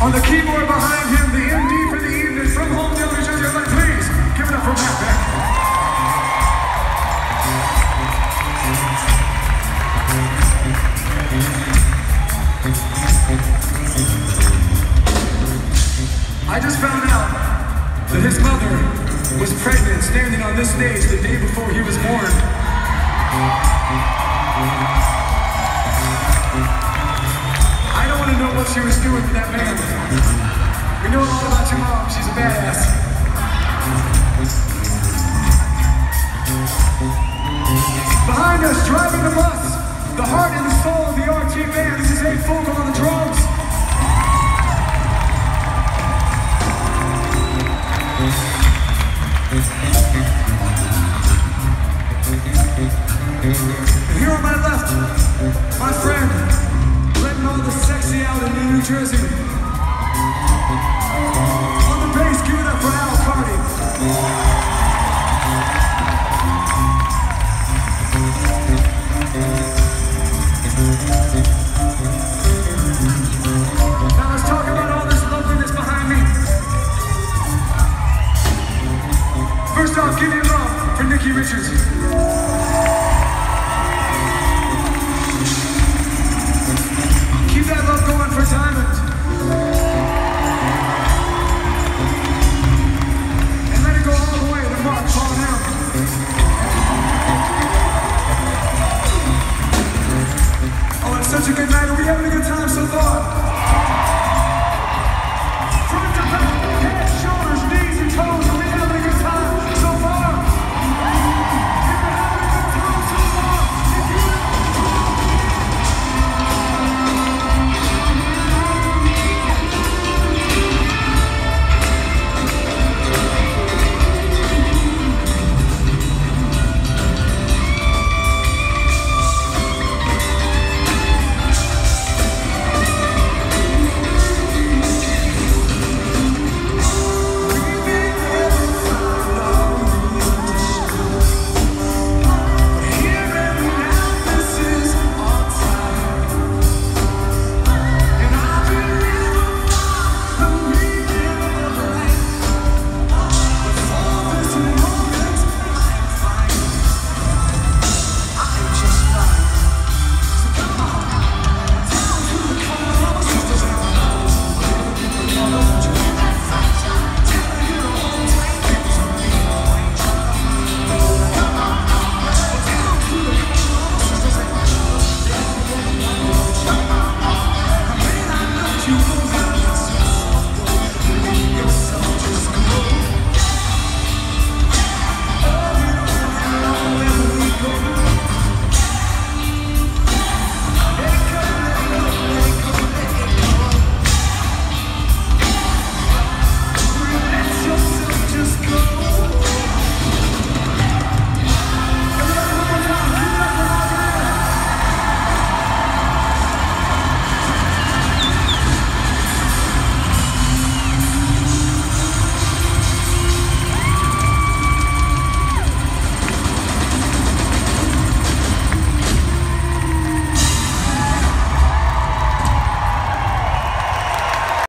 On the keyboard behind him, the MD for the evening. From Jersey. Everybody, please. Give it up for Matt standing on this stage the day before he was born. I don't want to know what she was doing with that man. We know a lot about your mom. She's a badass. Behind us, driving the bus, the heart and the soul of the RT band. This is Abe Fogle on the drums. And here on my left, my friend, letting all the sexy out in New Jersey. On the bass, give it up for Al Carty. Now let's talk about all this loveliness behind me. First off, give it up for Nikki Richards. a good night. Are we having a good time so far?